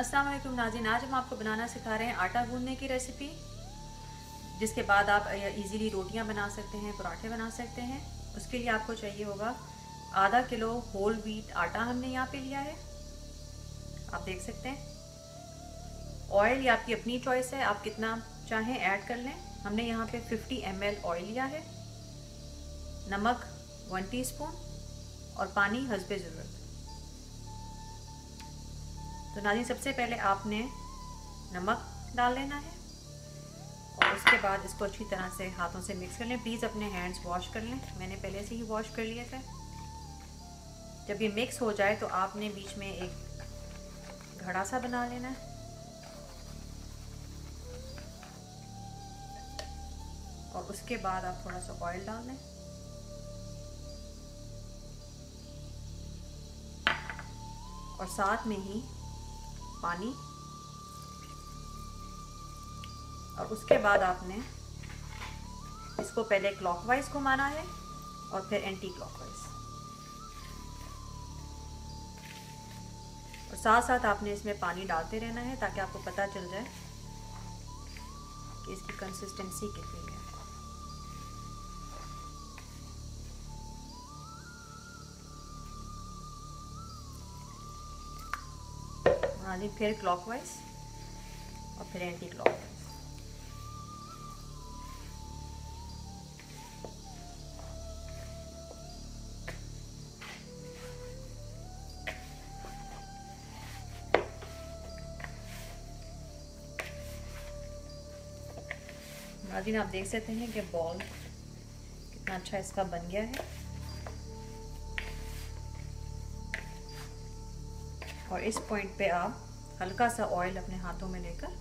वालेकुम नाजिन, आज हम आपको बनाना सिखा रहे हैं आटा गूंदने की रेसिपी जिसके बाद आप इजीली रोटियाँ बना सकते हैं, पराठे बना सकते हैं। उसके लिए आपको चाहिए होगा आधा किलो होल व्हीट आटा हमने यहाँ पे लिया है। आप देख सकते हैं। ऑयल ये आपकी अपनी चॉइस है, आप कितना चाहें ऐड कर लें। हमने यहाँ पे 50 एम ऑयल लिया है। नमक वन टीस्पून और पानी हसबे ज़रूरत। तो नाजी सबसे पहले आपने नमक डाल लेना है और उसके बाद इसको अच्छी तरह से हाथों से मिक्स कर लें। प्लीज़ अपने हैंड्स वॉश कर लें। मैंने पहले से ही वॉश कर लिए थे। जब ये मिक्स हो जाए तो आपने बीच में एक घड़ा सा बना लेना है। और उसके बाद आप थोड़ा सा ऑयल डाल लें। और साथ में ही पानी। और उसके बाद आपने इसको पहले क्लॉकवाइज घुमाना है और फिर एंटी क्लॉकवाइज और साथ साथ आपने इसमें पानी डालते रहना है ताकि आपको पता चल जाए कि इसकी कंसिस्टेंसी कितनी है। हाँ फिर क्लॉकवाइज और फिर एंटी क्लॉकवाइज नाजिन आप देख सकते हैं कि बॉल कितना अच्छा इसका बन गया है। और इस पॉइंट पे आप हल्का सा ऑयल अपने हाथों में लेकर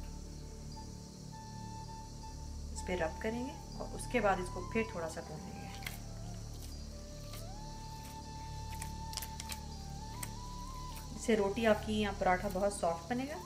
इस पर रब करेंगे और उसके बाद इसको फिर थोड़ा सा भून लेंगे। इससे रोटी आपकी या पराठा बहुत सॉफ्ट बनेगा।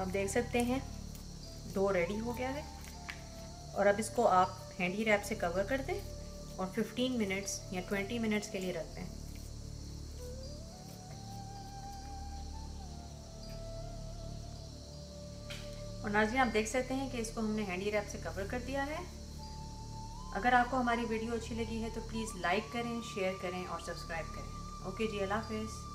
आप देख सकते हैं। दो रेडी हो गया है। और अब इसको आप हैंडी रैप से कवर कर दें और 15 मिनट्स या 20 मिनट्स के लिए रख दें। और नाजी आप देख सकते हैं कि इसको हमने हैंडी रैप से कवर कर दिया है। अगर आपको हमारी वीडियो अच्छी लगी है तो प्लीज़ लाइक करें शेयर करें और सब्सक्राइब करें। ओके जी, अल्लाह हाफिज़।